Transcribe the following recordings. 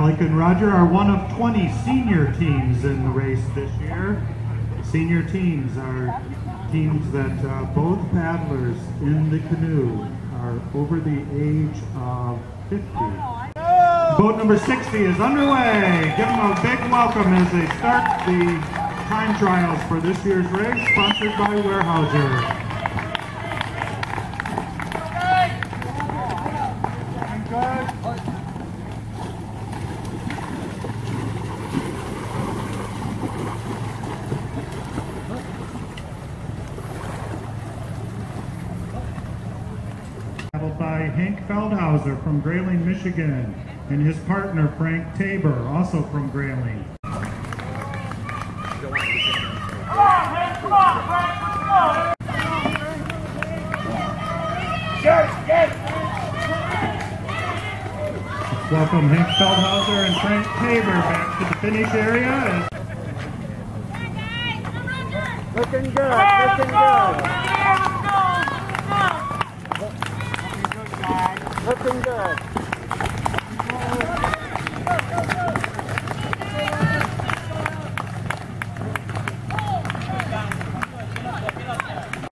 Mike and Roger are one of 20 senior teams in the race this year. Senior teams are teams that uh, both paddlers in the canoe are over the age of 50. Boat number 60 is underway. Give them a big welcome as they start the time trials for this year's race, sponsored by Weyerhaeuser. Paddled by Hank Feldhauser from Grayling, Michigan, and his partner Frank Tabor, also from Grayling. Let's welcome Hank Feldhauser and Frank Tabor back to the finish area. as Looking good, looking good, looking good.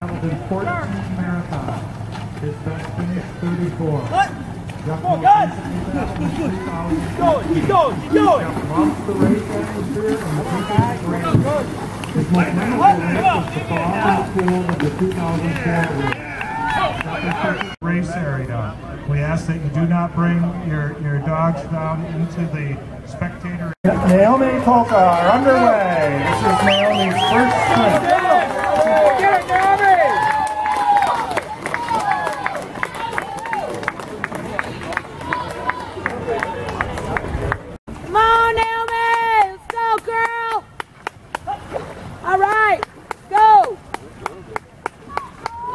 traveled in 14 marathons. His best finish 34. Jeff Oh, Mills God! recently battled in 2000. Keep going, keep going, keep going. Jeff loves the race atmosphere and the people of His most memorable race was the Bahamas School of the 2004 race. Race area. We ask that you do not bring your, your dogs down into the spectator. Naomi Polka are underway. This is Naomi's first sprint. Get it, Naomi! Come on, Naomi! Let's go, girl! All right, go!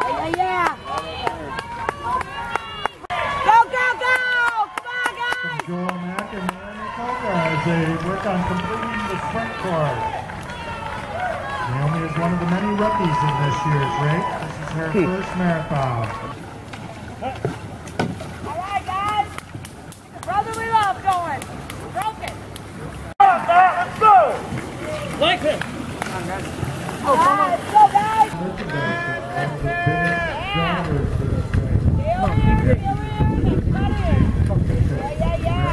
Yeah, yeah, yeah! Go, go, go! Come on, guys! Joel Mack and Naomi Polka as they work on completing the sprint course. Naomi is one of the many rookies in this year's race. This is her hmm. first marathon. All right, guys! Brotherly love going! Broken! Let's go. Like him. All right, let's go, guys! One of the biggest drivers for this race. Feel in, feel in! Cut in! Yeah, yeah, yeah!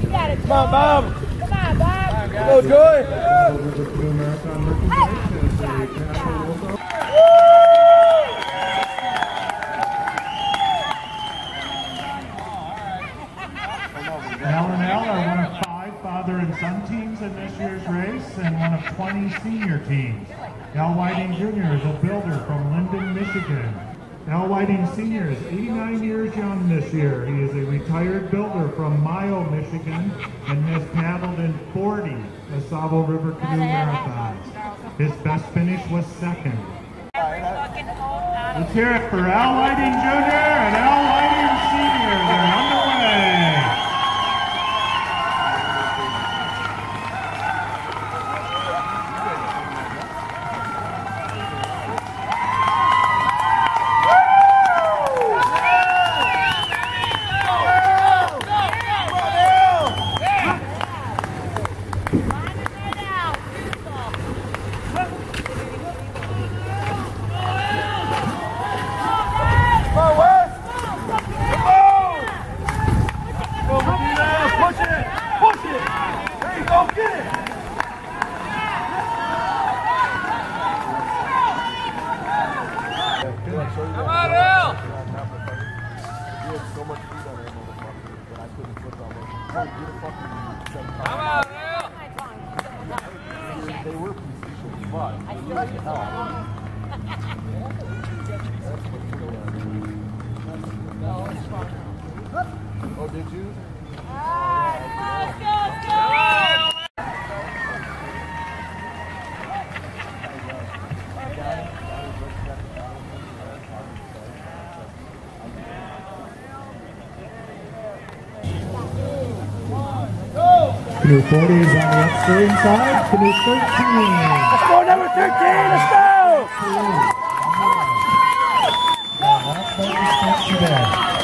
You got it, Come on, Bob. Come on, Bob! One of five father and son teams in this year's race and one of 20 senior teams. Al Whiting Jr. is a builder from Linden, Michigan. Al Whiting Sr. is 89 years young this year. He is a retired builder from Mio, Michigan, and has paddled in 40 AuSable River Canoe Marathons. His best finish was second. Let's hear it for Al Whiting Jr. and Al Whiting Sr. They're underway. Come on, Wes. Come on. Go, Medina. Push it. Push it. There you on, Al. Let's Canoe 40 is on the upstream side. Canoe 13. Let's go, number 13. Let's go. Last boat to start today.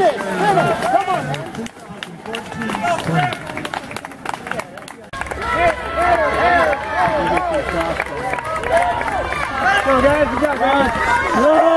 Finish! Finish! Come on! Go, guys. Good job, guys.